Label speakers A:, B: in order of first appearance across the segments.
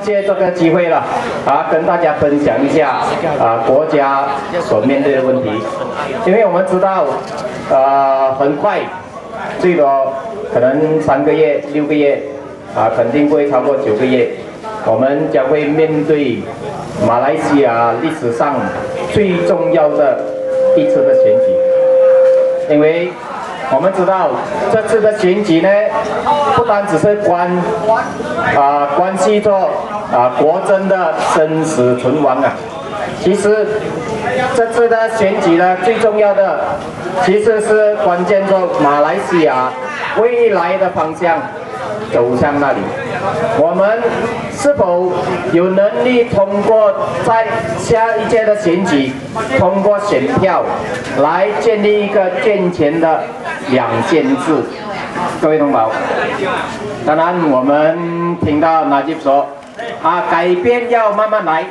A: 借这个机会了，啊，跟大家分享一下啊国家所面对的问题，因为我们知道，呃，很快，最多可能三个月、六个月，啊，肯定不会超过九个月，我们将会面对马来西亚历史上最重要的一次的选举，因为。我们知道这次的选举呢，不单只是关啊关系着啊国政的生死存亡啊，其实这次的选举呢，最重要的其实是关键着马来西亚未来的方向走向那里。我们是否有能力通过在下一届的选举，通过选票来建立一个健全的两件事？各位同胞，当然我们听到纳吉说，啊，改变要慢慢来，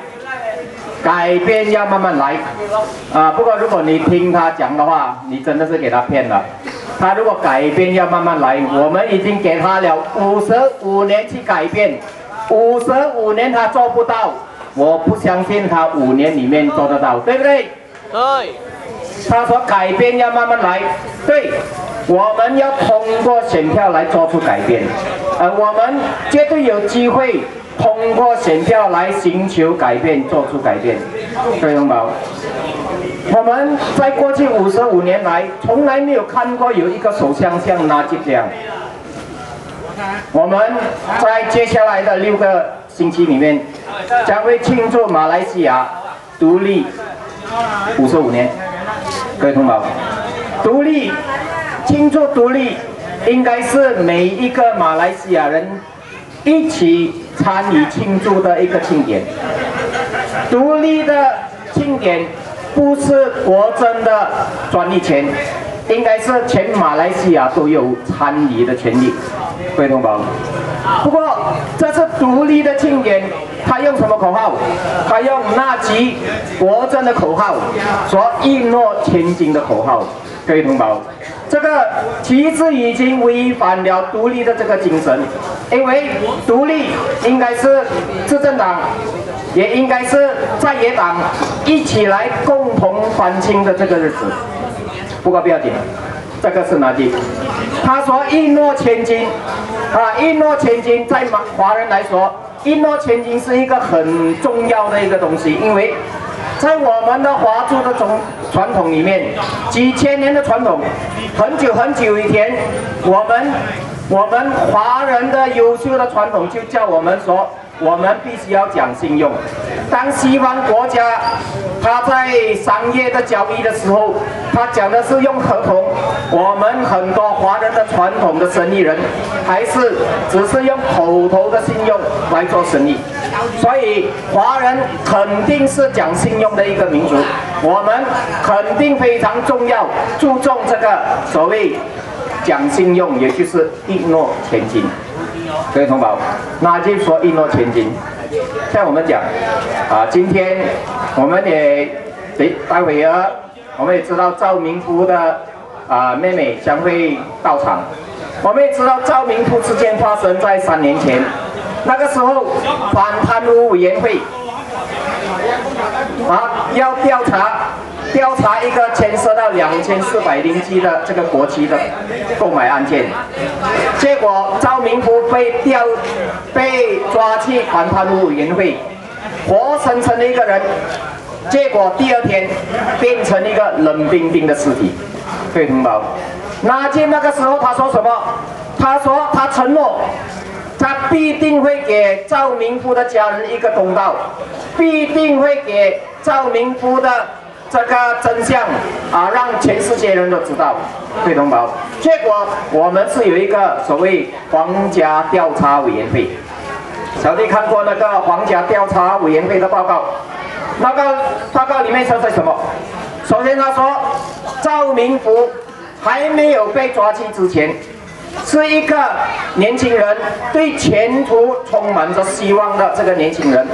A: 改变要慢慢来，啊，不过如果你听他讲的话，你真的是给他骗了。他如果改变要慢慢来，我们已经给他了五十五年去改变，五十五年他做不到，我不相信他五年里面做得到，对不对？
B: 对。
A: 他说改变要慢慢来，对，我们要通过选票来做出改变，呃，我们绝对有机会通过选票来寻求改变，做出改变，各位同胞。我们在过去五十五年来，从来没有看过有一个首相像纳吉这样。我们在接下来的六个星期里面，将会庆祝马来西亚独立五十五年。各位同胞，独立庆祝独立，应该是每一个马来西亚人一起参与庆祝的一个庆典。独立的庆典。不是国珍的专利权，应该是全马来西亚都有参与的权利，各位同胞。不过这次独立的庆典，他用什么口号？他用纳吉国珍的口号，说一诺千金的口号，各位同胞。这个其实已经违反了独立的这个精神，因为独立应该是执政党，也应该是在野党一起来共同反清的这个日子。不过不要紧，这个是哪句？他说一诺千金，啊，一诺千金，在马华人来说，一诺千金是一个很重要的一个东西，因为。在我们的华族的中传统里面，几千年的传统，很久很久以前，我们我们华人的优秀的传统就叫我们说，我们必须要讲信用。当西方国家他在商业的交易的时候，他讲的是用合同，我们很多华人的传统的生意人，还是只是用口头的信用来做生意。所以华人肯定是讲信用的一个民族，我们肯定非常重要，注重这个所谓讲信用，也就是一诺千金。各位同胞，那就说一诺千金。像我们讲啊，今天我们也诶待会儿，我们也知道赵明福的啊妹妹将会到场，我们也知道赵明福事件发生在三年前。那个时候，反贪污委员会啊要调查调查一个牵涉到两千四百零七的这个国旗的购买案件，结果赵明福被调被抓去反贪污委员会，活生生的一个人，结果第二天变成一个冷冰冰的尸体，各位同胞，那见那个时候他说什么？他说他承诺。他必定会给赵明福的家人一个公道，必定会给赵明福的这个真相啊，让全世界人都知道，对同胞。结果我们是有一个所谓皇家调查委员会，小弟看过那个皇家调查委员会的报告，那个报告里面说些什么？首先他说，赵明福还没有被抓去之前。是一个年轻人，对前途充满着希望的这个年轻人，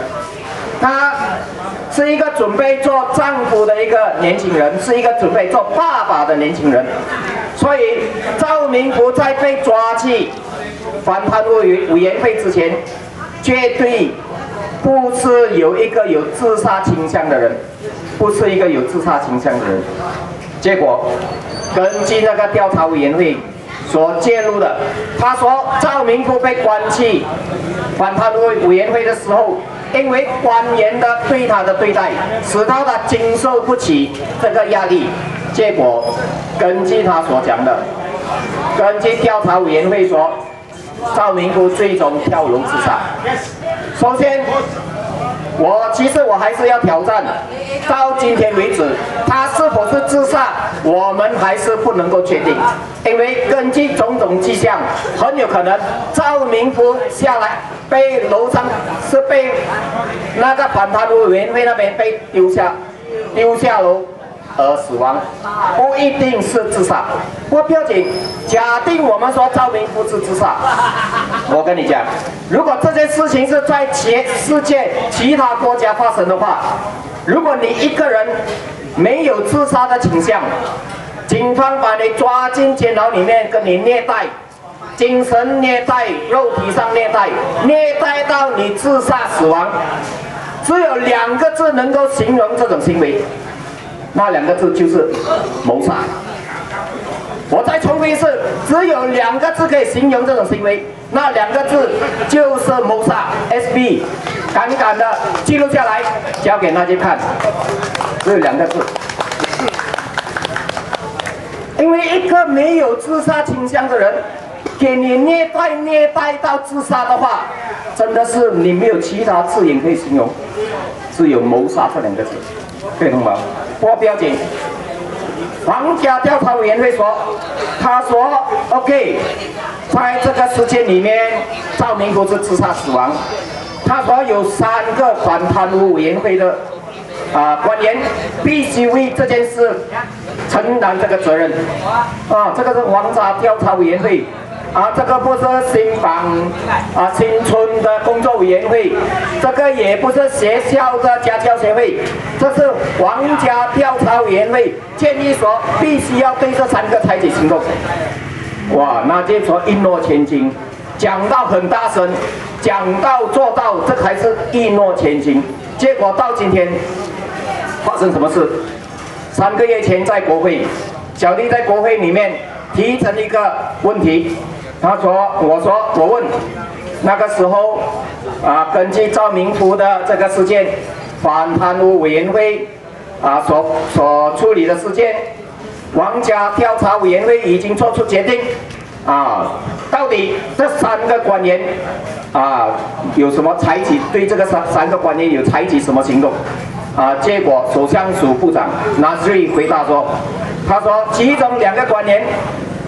A: 他是一个准备做丈夫的一个年轻人，是一个准备做爸爸的年轻人。所以赵明不在被抓去反贪污委员会之前，绝对不是有一个有自杀倾向的人，不是一个有自杀倾向的人。结果，根据那个调查委员会所介入的，他说赵明福被关去反贪污委员会的时候，因为官员的对他的对待，使到他经受不起这个压力。结果，根据他所讲的，根据调查委员会说，赵明福最终跳楼自杀。首先。我其实我还是要挑战，到今天为止，他是否是自杀，我们还是不能够确定，因为根据种种迹象，很有可能赵明福下来被楼上是被那个反贪污委员会那边被丢下，丢下楼。而死亡不一定是自杀，不要紧。假定我们说赵明不是自杀，我跟你讲，如果这件事情是在全世界其他国家发生的话，如果你一个人没有自杀的倾向，警方把你抓进监牢里面，跟你虐待，精神虐待、肉体上虐待，虐待到你自杀死亡，只有两个字能够形容这种行为。那两个字就是谋杀。我再重复一次，只有两个字可以形容这种行为，那两个字就是谋杀。SB，敢敢的记录下来，交给大家看。只有两个字。因为一个没有自杀倾向的人，给你虐待虐待到自杀的话，真的是你没有其他字眼可以形容，只有谋杀这两个字。可以通吗？我标警，皇家调查委员会说，他说 OK，在这个事件里面，赵明国是自杀死亡。他说有三个反贪污委员会的啊官员必须为这件事承担这个责任。啊，这个是皇家调查委员会。啊，这个不是新房啊新村的工作委员会，这个也不是学校的家教协会，这是皇家调查委员会建议说必须要对这三个采取行动。哇，那就说一诺千金，讲到很大声，讲到做到，这还是一诺千金。结果到今天发生什么事？三个月前在国会，小弟在国会里面提成一个问题。他说：“我说，我问，那个时候啊，根据赵明福的这个事件，反贪污委员会啊所所处理的事件，王家调查委员会已经做出决定啊，到底这三个官员啊有什么采取对这个三三个官员有采取什么行动？啊，结果首相署部长纳瑞回答说，他说其中两个官员。”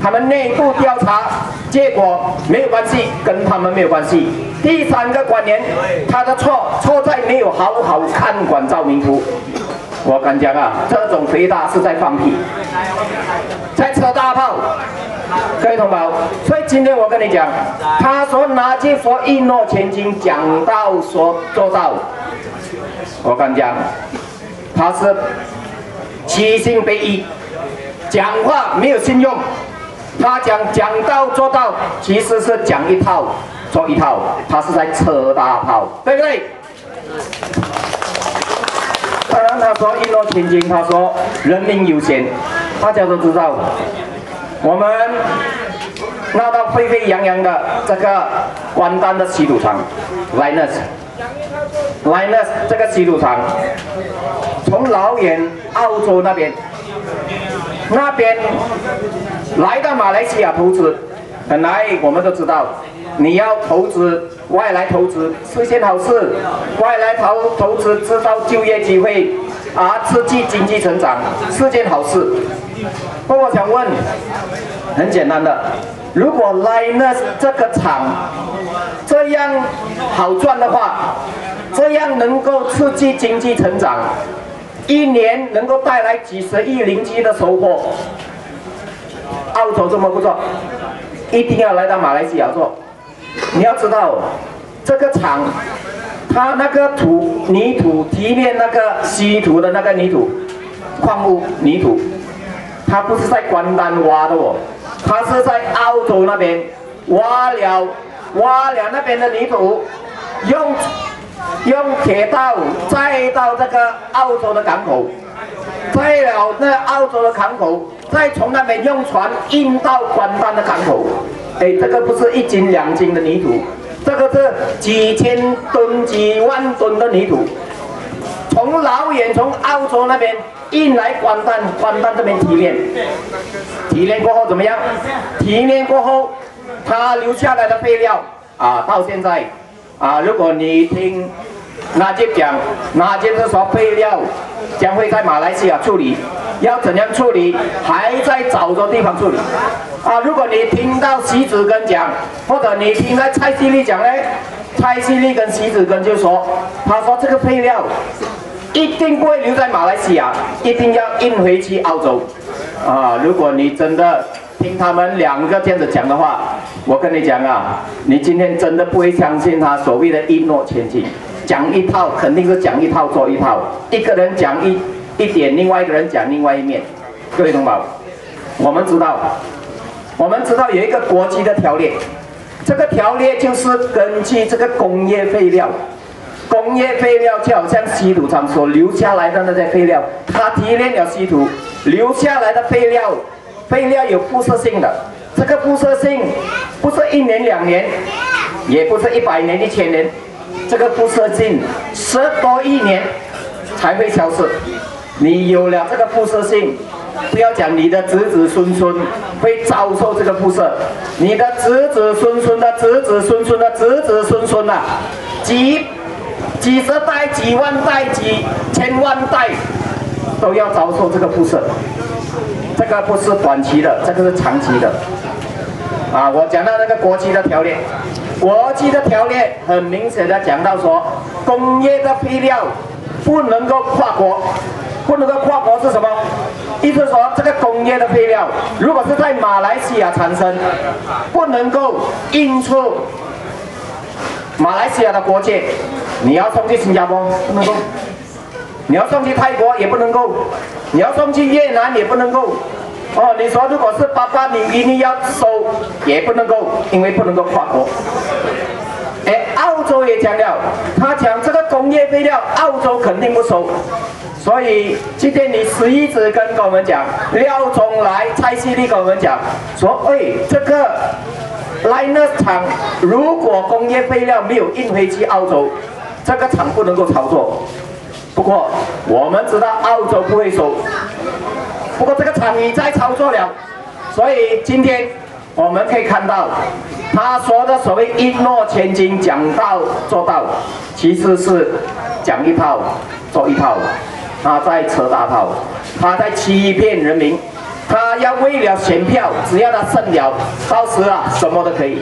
A: 他们内部调查结果没有关系，跟他们没有关系。第三个官员，他的错错在没有好好看管赵明福。我敢讲啊，这种回答是在放屁，在扯大炮。各位同胞，所以今天我跟你讲，他说拿去说一诺千金，讲到说做到。我敢讲，他是欺信背义，讲话没有信用。他讲讲到做到，其实是讲一套做一套，他是在扯大炮，对不对？当然他说一诺千金，他说人民优先，大家都知道，我们闹到沸沸扬扬的这个关丹的吸毒厂，Linus，Linus 这个吸毒厂，从老远澳洲那边，那边。来到马来西亚投资，本来我们都知道，你要投资外来投资是件好事，外来投投资制造就业机会，啊，刺激经济成长是件好事。不过我想问，很简单的，如果 Linus 这个厂这样好赚的话，这样能够刺激经济成长，一年能够带来几十亿零机的收获。澳洲这么不做，一定要来到马来西亚做。你要知道，这个厂，它那个土泥土提炼那个稀土的那个泥土，矿物泥土，它不是在关丹挖的哦，它是在澳洲那边挖了挖了那边的泥土，用用铁道再到这个澳洲的港口，再了那澳洲的港口，再从那边用船运到关丹的港口。哎，这个不是一斤两斤的泥土，这个是几千吨、几万吨的泥土，从老远从澳洲那边运来关丹，关丹这边提炼，提炼过后怎么样？提炼过后，它留下来的废料啊，到现在啊，如果你听。那就讲，那就是说废料将会在马来西亚处理，要怎样处理，还在找着地方处理。啊，如果你听到习子根讲，或者你听到蔡希利讲呢，蔡希利跟习子根就说，他说这个配料一定不会留在马来西亚，一定要运回去澳洲。啊，如果你真的听他们两个这样子讲的话，我跟你讲啊，你今天真的不会相信他所谓的一诺千金。讲一套肯定是讲一套做一套，一个人讲一一点，另外一个人讲另外一面。各位同胞，我们知道，我们知道有一个国际的条例，这个条例就是根据这个工业废料，工业废料就好像稀土厂所留下来的那些废料，它提炼了稀土留下来的废料，废料有辐射性的，这个辐射性不是一年两年，也不是一百年一千年。这个辐射性十多亿年才会消失。你有了这个辐射性，不要讲你的子子孙孙会遭受这个辐射，你的子子孙孙的子子孙孙的子子孙孙呐，几几十代、几万代、几千万代都要遭受这个辐射。这个不是短期的，这个是长期的。啊，我讲到那个国际的条例。国际的条例很明显的讲到说，工业的废料不能够跨国，不能够跨国是什么？意思说这个工业的废料如果是在马来西亚产生，不能够运出马来西亚的国界，你要送去新加坡不能够，你要送去泰国也不能够，你要送去越南也不能够。哦，你说如果是八八零一你要收也不能够，因为不能够跨国。哎，澳洲也讲了，他讲这个工业废料，澳洲肯定不收。所以今天你十一直跟跟我们讲，廖总来蔡西利跟我们讲，说哎，这个 Linus 厂如果工业废料没有运回去澳洲，这个厂不能够操作。不过我们知道澳洲不会收。不过这个厂已在操作了，所以今天我们可以看到，他说的所谓一诺千金，讲到做到，其实是讲一套做一套，他在扯大炮，他在欺骗人民，他要为了选票，只要他胜了，到时啊什么都可以。